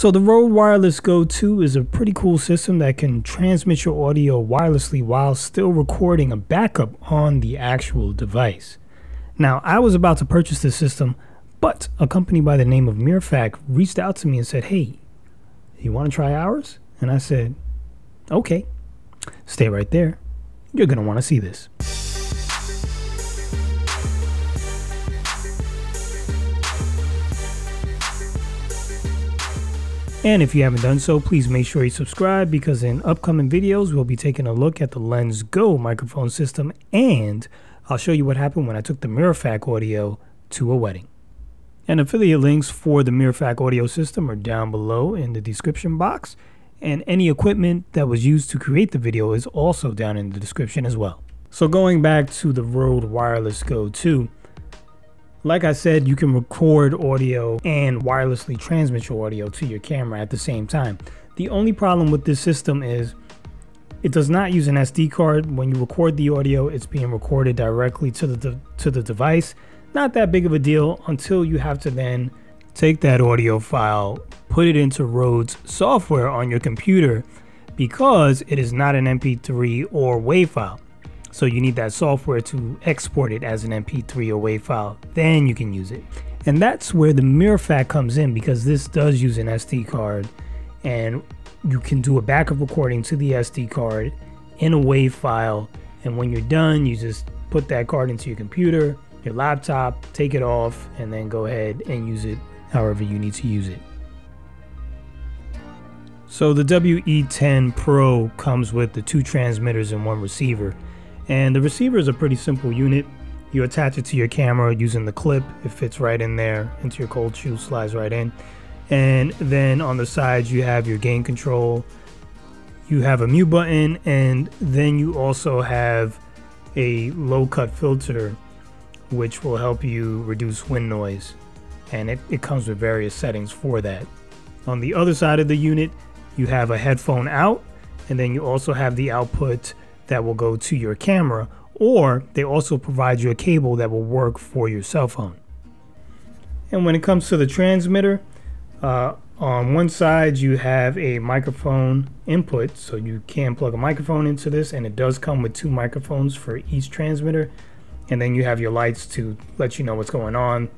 So the Rode Wireless Go 2 is a pretty cool system that can transmit your audio wirelessly while still recording a backup on the actual device. Now, I was about to purchase this system, but a company by the name of Mirfak reached out to me and said, "Hey, you want to try ours?" And I said, "Okay." Stay right there. You're going to want to see this. And if you haven't done so, please make sure you subscribe because in upcoming videos, we'll be taking a look at the Lens Go microphone system and I'll show you what happened when I took the Mirfak audio to a wedding. And affiliate links for the Mirfak audio system are down below in the description box. And any equipment that was used to create the video is also down in the description as well. So going back to the Rode Wireless Go 2, like I said, you can record audio and wirelessly transmit your audio to your camera at the same time. The only problem with this system is it does not use an SD card. When you record the audio, it's being recorded directly to the to the device. Not that big of a deal until you have to then take that audio file, put it into Rode's software on your computer because it is not an MP3 or WAV file. So you need that software to export it as an MP3 or WAV file. Then you can use it. And that's where the Mirfak comes in because this does use an SD card and you can do a backup recording to the SD card in a WAV file. And when you're done, you just put that card into your computer, your laptop, take it off, and then go ahead and use it however you need to use it. So the WE10 Pro comes with the two transmitters and one receiver. And the receiver is a pretty simple unit. You attach it to your camera using the clip. It fits right in there into your cold shoe, slides right in. And then on the sides, you have your gain control. You have a mute button, and then you also have a low cut filter, which will help you reduce wind noise. And it, it comes with various settings for that. On the other side of the unit, you have a headphone out, and then you also have the output that will go to your camera, or they also provide you a cable that will work for your cell phone. And when it comes to the transmitter, uh, on one side you have a microphone input, so you can plug a microphone into this, and it does come with two microphones for each transmitter. And then you have your lights to let you know what's going on.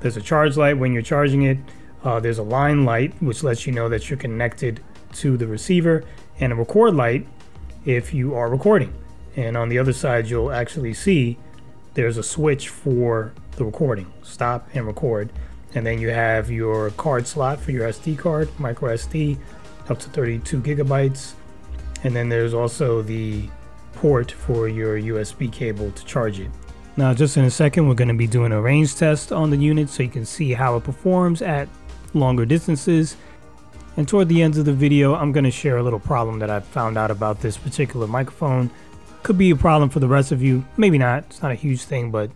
There's a charge light when you're charging it. Uh, there's a line light, which lets you know that you're connected to the receiver, and a record light, if you are recording. And on the other side, you'll actually see there's a switch for the recording, stop and record. And then you have your card slot for your SD card, micro SD, up to 32 gigabytes. And then there's also the port for your USB cable to charge it. Now, just in a second, we're going to be doing a range test on the unit so you can see how it performs at longer distances and toward the end of the video, I'm going to share a little problem that I found out about this particular microphone. Could be a problem for the rest of you. Maybe not. It's not a huge thing, but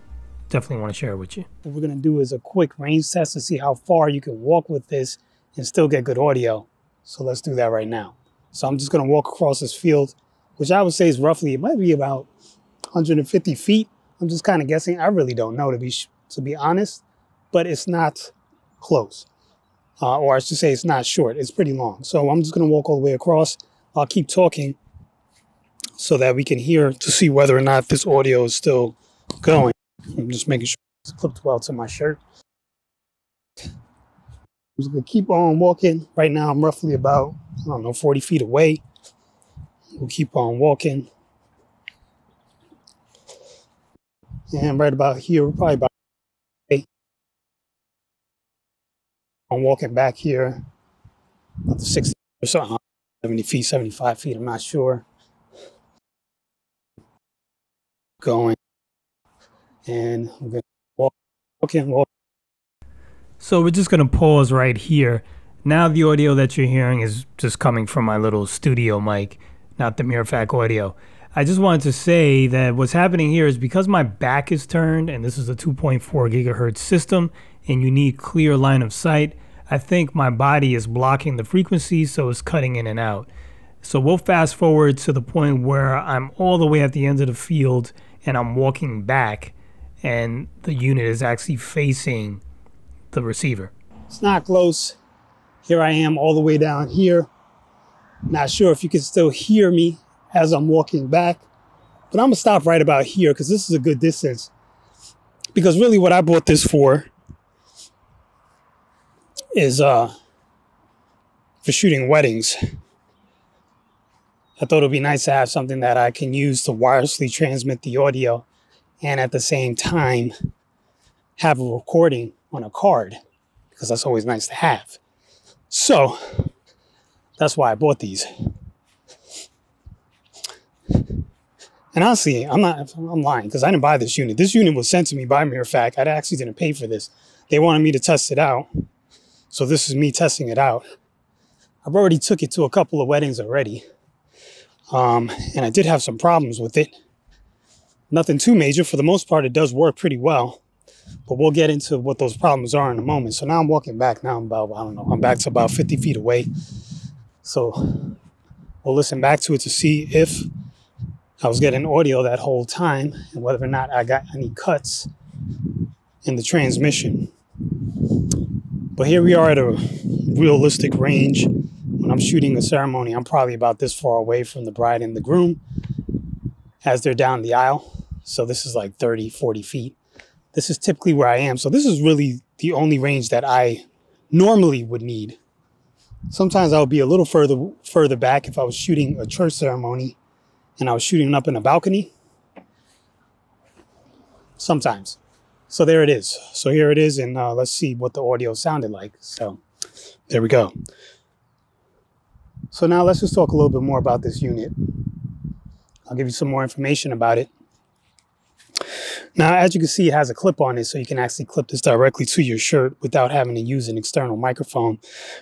definitely want to share it with you. What we're going to do is a quick range test to see how far you can walk with this and still get good audio. So let's do that right now. So I'm just going to walk across this field, which I would say is roughly, it might be about 150 feet. I'm just kind of guessing. I really don't know to be to be honest, but it's not close uh, or I should say it's not short, it's pretty long. So I'm just to walk all the way across. I'll keep talking so that we can hear to see whether or not this audio is still going. I'm just making sure it's clipped well to my shirt. I'm just to keep on walking. Right now I'm roughly about, I don't know, 40 feet away. We'll keep on walking. And right about here, probably about I'm walking back here, about the 60 or something, 70 feet, 75 feet, I'm not sure. Going, and I'm going to walk, walking, walk. So we're just going to pause right here. Now the audio that you're hearing is just coming from my little studio mic, not the Mirfak audio. I just wanted to say that what's happening here is because my back is turned and this is a 2.4 gigahertz system and you need clear line of sight, I think my body is blocking the frequency, so it's cutting in and out. So we'll fast forward to the point where I'm all the way at the end of the field and I'm walking back, and the unit is actually facing the receiver. It's not close. Here I am all the way down here. Not sure if you can still hear me as I'm walking back, but I'm gonna stop right about here because this is a good distance. Because really what I bought this for is uh for shooting weddings. I thought it would be nice to have something that I can use to wirelessly transmit the audio and at the same time have a recording on a card because that's always nice to have. So that's why I bought these. And honestly, I'm not, I'm lying because I didn't buy this unit. This unit was sent to me by Mirfak. I actually didn't pay for this. They wanted me to test it out. So this is me testing it out. I've already took it to a couple of weddings already. Um, and I did have some problems with it. Nothing too major. For the most part, it does work pretty well. But we'll get into what those problems are in a moment. So now I'm walking back. Now I'm about, I don't know, I'm back to about 50 feet away. So we'll listen back to it to see if I was getting audio that whole time and whether or not I got any cuts in the transmission. But here we are at a realistic range. When I'm shooting a ceremony, I'm probably about this far away from the bride and the groom as they're down the aisle. So this is like 30, 40 feet. This is typically where I am. So this is really the only range that I normally would need. Sometimes I would be a little further further back if I was shooting a church ceremony and I was shooting up in a balcony. Sometimes. So there it is. So here it is, and uh, let's see what the audio sounded like. So there we go. So now let's just talk a little bit more about this unit. I'll give you some more information about it. Now, as you can see, it has a clip on it, so you can actually clip this directly to your shirt without having to use an external microphone,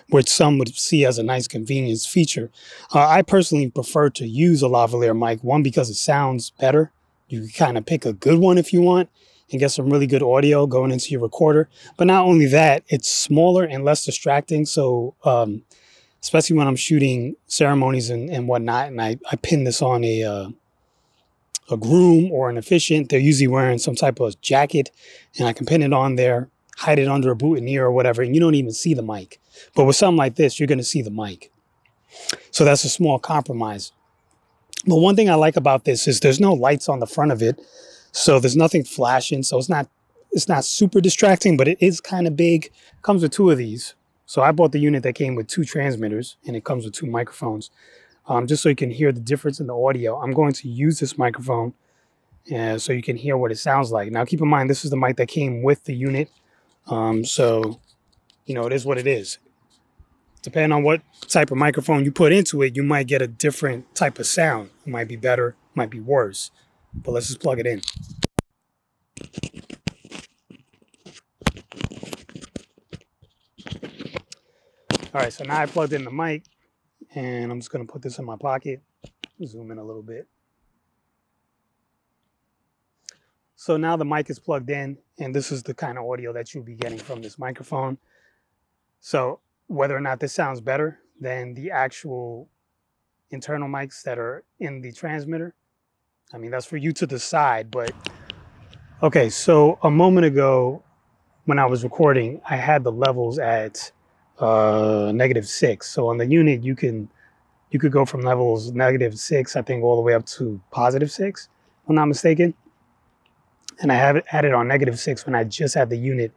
which some would see as a nice convenience feature. Uh, I personally prefer to use a lavalier mic, one, because it sounds better. You can kind of pick a good one if you want and get some really good audio going into your recorder. But not only that, it's smaller and less distracting. So, um, especially when I'm shooting ceremonies and, and whatnot, and I, I pin this on a, uh, a groom or an officiant, they're usually wearing some type of jacket, and I can pin it on there, hide it under a boutonniere or whatever, and you don't even see the mic. But with something like this, you're going to see the mic. So that's a small compromise. But one thing I like about this is there's no lights on the front of it, so there's nothing flashing. So it's not it's not super distracting, but it is kind of big. Comes with two of these. So I bought the unit that came with two transmitters, and it comes with two microphones um, just so you can hear the difference in the audio. I'm going to use this microphone uh, so you can hear what it sounds like. Now, keep in mind, this is the mic that came with the unit. Um, so, you know, it is what it is. Depending on what type of microphone you put into it, you might get a different type of sound. It might be better, might be worse. But let's just plug it in. All right, so now I plugged in the mic. And I'm just going to put this in my pocket, zoom in a little bit. So now the mic is plugged in, and this is the kind of audio that you'll be getting from this microphone. So whether or not this sounds better than the actual internal mics that are in the transmitter, I mean, that's for you to decide. But okay, so a moment ago when I was recording, I had the levels at uh, negative six. So on the unit, you can you could go from levels negative six, I think, all the way up to positive six, if I'm not mistaken. And I have it it on negative six when I just had the unit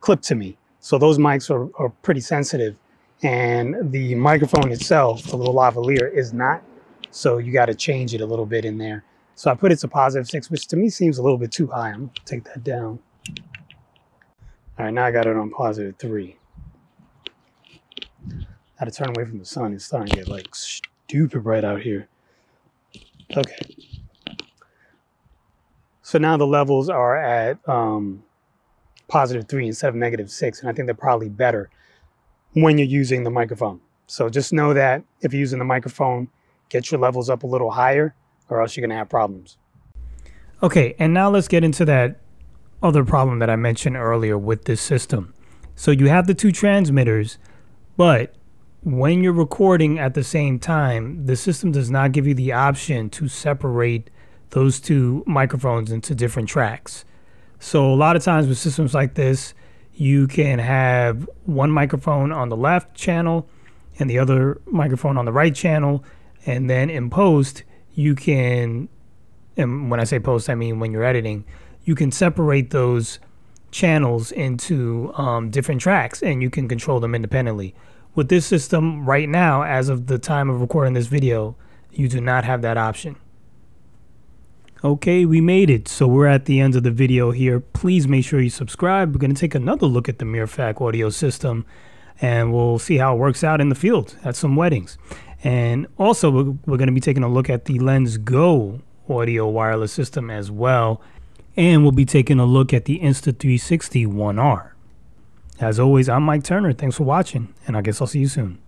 clipped to me. So those mics are, are pretty sensitive. And the microphone itself, the little lavalier, is not. So you got to change it a little bit in there. So I put it to positive six, which to me seems a little bit too high. I'm to take that down. All right, now I got it on positive three how to turn away from the sun. It's starting to get like stupid bright out here. Okay. So now the levels are at um, positive three instead of negative six. And I think they're probably better when you're using the microphone. So just know that if you're using the microphone, get your levels up a little higher or else you're going to have problems. Okay, and now let's get into that other problem that I mentioned earlier with this system. So you have the two transmitters, but when you're recording at the same time, the system does not give you the option to separate those two microphones into different tracks. So a lot of times with systems like this, you can have one microphone on the left channel and the other microphone on the right channel. And then in post, you can, and when I say post, I mean when you're editing, you can separate those channels into um, different tracks and you can control them independently. With this system right now, as of the time of recording this video, you do not have that option. Okay, we made it. So we're at the end of the video here. Please make sure you subscribe. We're going to take another look at the Mirfak audio system and we'll see how it works out in the field at some weddings. And also, we're, we're going to be taking a look at the Lens Go audio wireless system as well. And we'll be taking a look at the Insta360 One R. As always, I'm Mike Turner. Thanks for watching, and I guess I'll see you soon.